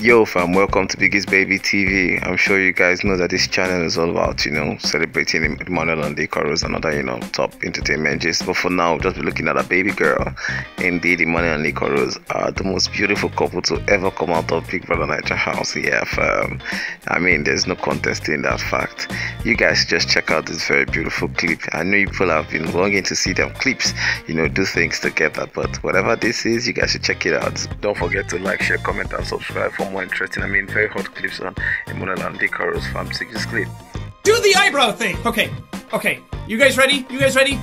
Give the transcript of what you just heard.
Yo fam, welcome to Biggest Baby TV. I'm sure you guys know that this channel is all about, you know, celebrating Emmanuel and Liquorose and other, you know, top entertainment just But for now, just be looking at a baby girl. Indeed, Emmanuel and Liquorose are the most beautiful couple to ever come out of Big Brother Naija House. Yeah, fam. I mean, there's no contesting that fact. You guys just check out this very beautiful clip. I know people have been longing to see them clips, you know, do things together. But whatever this is, you guys should check it out. Don't forget to like, share, comment, and subscribe for more interesting, I mean, very hot clips on Emmanuel and Dick Farm 6 clip. Do the eyebrow thing! Okay, okay. You guys ready? You guys ready?